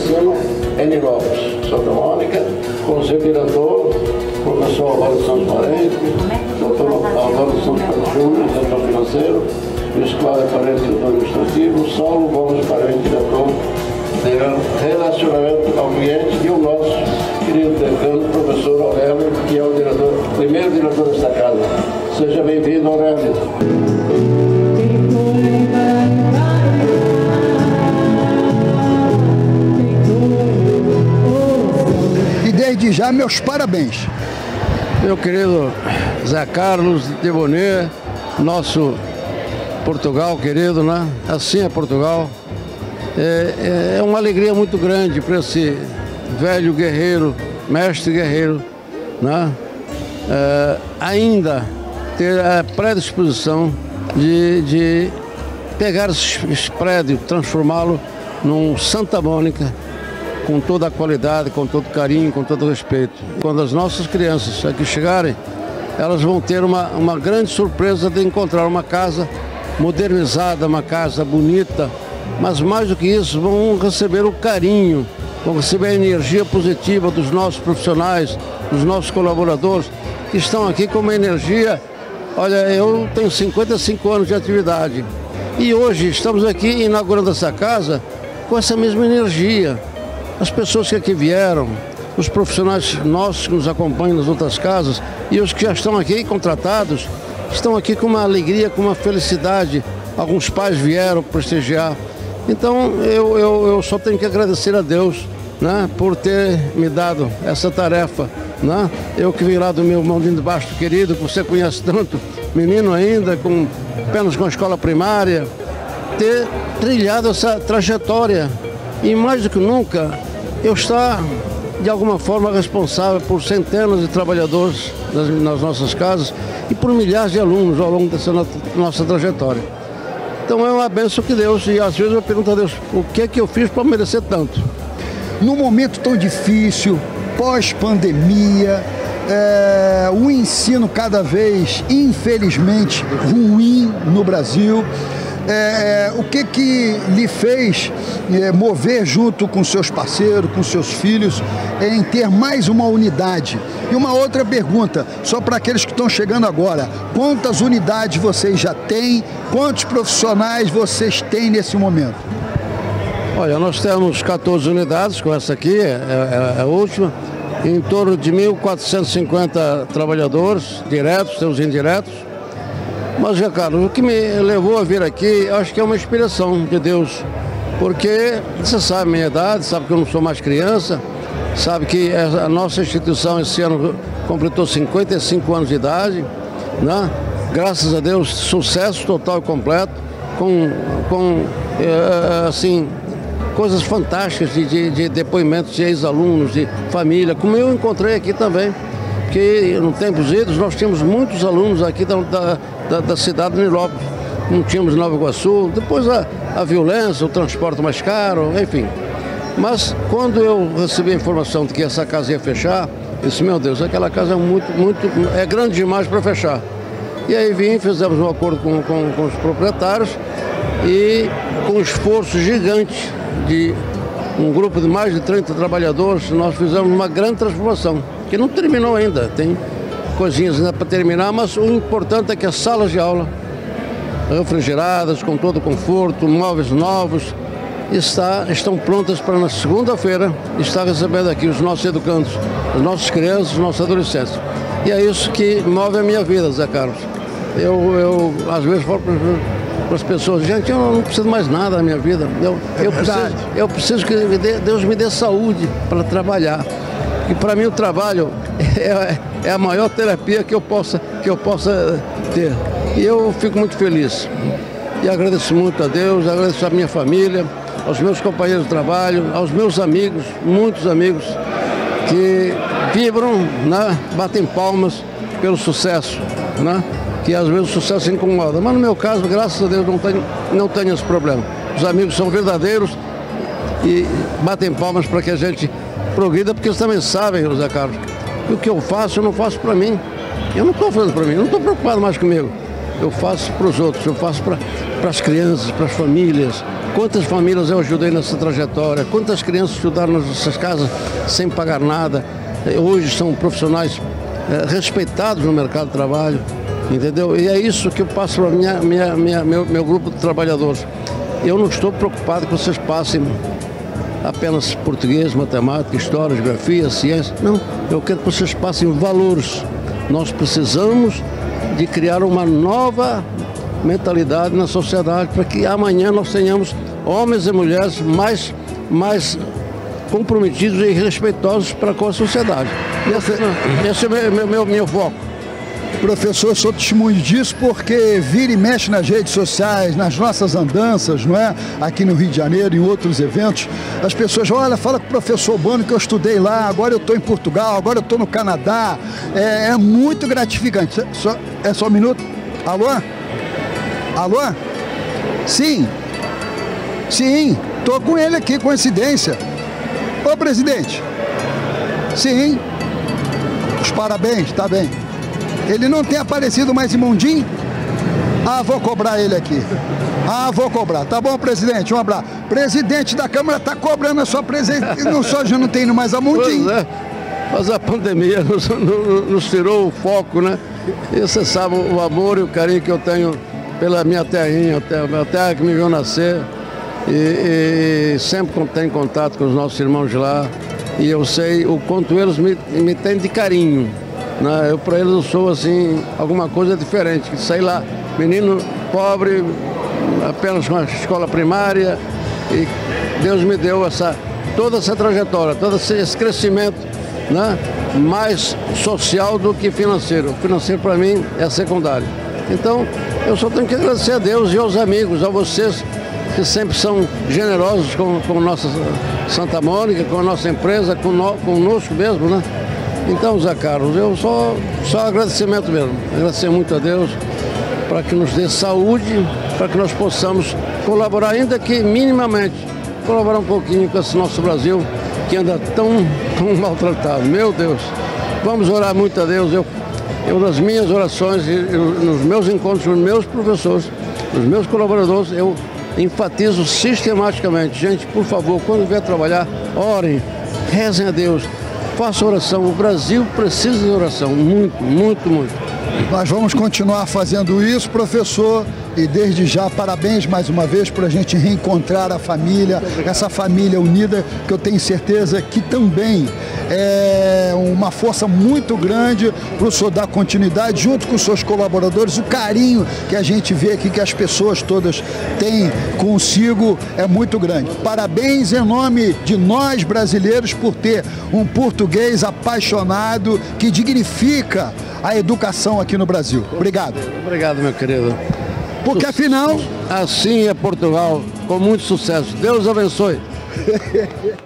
Ensino em Nilópolis. Santa Mônica, com seu diretor, professor Alvaro Santos Parente, doutor Alvaro Santos Júnior, diretor financeiro, Cláudio Parente, diretor administrativo, Saulo Gomes Parente, diretor de relacionamento ao cliente e o nosso querido decano, professor Aurélio, que é o diretor, primeiro diretor desta casa. Seja bem-vindo, Aurélio. Já, meus parabéns. Meu querido Zé Carlos de Bonet, nosso Portugal querido, né? Assim é Portugal. É, é, é uma alegria muito grande para esse velho guerreiro, mestre guerreiro, né? É, ainda ter a predisposição de, de pegar esse prédio, transformá-lo num Santa Mônica, com toda a qualidade, com todo carinho, com todo respeito. Quando as nossas crianças aqui chegarem, elas vão ter uma, uma grande surpresa de encontrar uma casa modernizada, uma casa bonita, mas mais do que isso, vão receber o carinho, vão receber a energia positiva dos nossos profissionais, dos nossos colaboradores, que estão aqui com uma energia. Olha, eu tenho 55 anos de atividade e hoje estamos aqui inaugurando essa casa com essa mesma energia. As pessoas que aqui vieram, os profissionais nossos que nos acompanham nas outras casas e os que já estão aqui contratados, estão aqui com uma alegria, com uma felicidade. Alguns pais vieram prestigiar. Então eu, eu, eu só tenho que agradecer a Deus né, por ter me dado essa tarefa. Né? Eu que vim lá do meu mãozinho de baixo querido, que você conhece tanto, menino ainda, com apenas com a escola primária, ter trilhado essa trajetória. E mais do que nunca, eu estar de alguma forma responsável por centenas de trabalhadores nas, nas nossas casas e por milhares de alunos ao longo dessa nossa trajetória. Então é uma benção que Deus, e às vezes eu pergunto a Deus, o que é que eu fiz para merecer tanto? Num momento tão difícil, pós-pandemia, é, o ensino cada vez, infelizmente, ruim no Brasil. É, o que que lhe fez é, mover junto com seus parceiros, com seus filhos, em ter mais uma unidade? E uma outra pergunta, só para aqueles que estão chegando agora: quantas unidades vocês já têm? Quantos profissionais vocês têm nesse momento? Olha, nós temos 14 unidades, com essa aqui, é, é a última, em torno de 1.450 trabalhadores, diretos, os indiretos mas, Zé Carlos, o que me levou a vir aqui, acho que é uma inspiração de Deus. Porque você sabe a minha idade, sabe que eu não sou mais criança, sabe que a nossa instituição esse ano completou 55 anos de idade, né? Graças a Deus, sucesso total e completo, com, com é, assim, coisas fantásticas de, de, de depoimentos de ex-alunos, de família, como eu encontrei aqui também que no tempos idos nós tínhamos muitos alunos aqui da, da, da cidade de Nilópolis. Não tínhamos Nova Iguaçu, depois a, a violência, o transporte mais caro, enfim. Mas quando eu recebi a informação de que essa casa ia fechar, eu disse, meu Deus, aquela casa é muito, muito, é grande demais para fechar. E aí vim, fizemos um acordo com, com, com os proprietários e com um esforço gigante de um grupo de mais de 30 trabalhadores, nós fizemos uma grande transformação que não terminou ainda, tem coisinhas ainda para terminar, mas o importante é que as salas de aula, refrigeradas, com todo conforto, móveis novos, está, estão prontas para na segunda-feira estar recebendo aqui os nossos educandos, as nossas crianças, os nossos adolescentes. E é isso que move a minha vida, Zé Carlos. Eu, eu às vezes falo para as pessoas, gente, eu não preciso mais nada na minha vida. Eu, eu, preciso, eu preciso que Deus me dê saúde para trabalhar. E para mim o trabalho é, é, a maior terapia que eu, possa, que eu possa ter. E eu fico muito feliz. E agradeço muito a Deus, agradeço a minha família, aos meus companheiros de trabalho, aos meus amigos, muitos amigos, que vibram, né, batem palmas pelo sucesso, né? que às vezes o sucesso incomoda. Mas no meu caso, graças a Deus, não tenho, não tenho esse problema. Os amigos são verdadeiros, e batem palmas para que a gente progrida, porque eles também sabem, José Carlos, que o que eu faço, eu não faço para mim. Eu não estou fazendo para mim, eu não estou preocupado mais comigo. Eu faço para os outros, eu faço para as crianças, para as famílias. Quantas famílias eu ajudei nessa trajetória? Quantas crianças estudaram nessas casas sem pagar nada? Hoje são profissionais é, respeitados no mercado de trabalho, entendeu? E é isso que eu passo para minha, minha, minha, meu, meu grupo de trabalhadores. Eu não estou preocupado que vocês passem apenas português, matemática, história, geografia, ciência. Não, eu quero que vocês passem valores. Nós precisamos de criar uma nova mentalidade na sociedade para que amanhã nós tenhamos homens e mulheres mais, mais comprometidos e respeitosos para com a sociedade. Esse, esse é meu, meu, meu foco. Professor, sou testemunho disso porque vira e mexe nas redes sociais, nas nossas andanças, não é? Aqui no Rio de Janeiro, em outros eventos, as pessoas, olha, fala com o professor Bano que eu estudei lá, agora eu estou em Portugal, agora eu estou no Canadá. É, é, muito gratificante. Só, é só um minuto? Alô? Alô? Sim. Sim, estou com ele aqui, coincidência. Ô presidente. Sim. Os parabéns, tá bem. Ele não tem aparecido mais em Mundim? Ah, vou cobrar ele aqui. Ah, vou cobrar. Tá bom, presidente? Um abraço. Presidente da Câmara está cobrando a sua presença. Não só já não tem mais a Mundim. Pois é. Mas a pandemia nos, nos, tirou o foco, né? E você sabe o amor e o carinho que eu tenho pela minha terrinha, a terra que me viu nascer. E, e sempre tenho contato com os nossos irmãos de lá. E eu sei o quanto eles me, me têm de carinho. Né? Eu para eles eu sou assim, alguma coisa diferente. Sei lá, menino pobre, apenas com a escola primária, e Deus me deu essa, toda essa trajetória, todo esse crescimento, né? mais social do que financeiro. O financeiro para mim é secundário. Então, eu só tenho que agradecer a Deus e aos amigos, a vocês que sempre são generosos com, com nossa Santa Mônica, com a nossa empresa, com no, conosco mesmo, né? Então, Zé Carlos, eu só, só agradecimento mesmo. Agradecer muito a Deus para que nos dê saúde, para que nós possamos colaborar, ainda que minimamente, colaborar um pouquinho com esse nosso Brasil que anda tão, tão maltratado. Meu Deus, vamos orar muito a Deus. Eu, eu nas minhas orações, nos meus encontros com os meus professores, os meus colaboradores, eu enfatizo sistematicamente, gente, por favor, quando vier trabalhar, orem, rezem a Deus, faça oração. O Brasil precisa de oração, muito, muito, muito. Nós vamos continuar fazendo isso, professor. E desde já, parabéns mais uma vez por a gente reencontrar a família, essa família unida, que eu tenho certeza que também é uma força muito grande para o senhor dar continuidade, junto com os seus colaboradores. O carinho que a gente vê aqui, que as pessoas todas têm consigo, é muito grande. Parabéns em nome de nós brasileiros por ter um português apaixonado que dignifica a educação aqui no Brasil. Obrigado. Obrigado, meu querido. Porque afinal. Assim é Portugal, com muito sucesso. Deus abençoe.